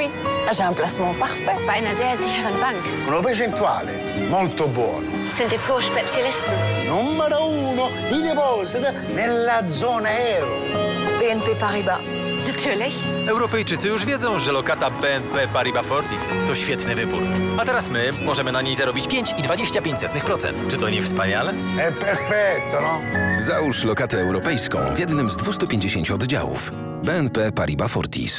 Oui, j'ai un placement parfait. Bei einer sehr sicheren Bank. Una percentuale molto buono. Sind Depotspezialisten. Numero uno, i depositi nella zona euro. BNP Paribas. Natürlich. Europejczycy już wiedzą, że lokata BNP Paribas Fortis to świetny wybór. A teraz my możemy na niej zarobić 5,25%. Czy to nie wspaniale? È perfetto, no? Załóż lokatę europejską w jednym z 250 oddziałów. BNP Paribas Fortis.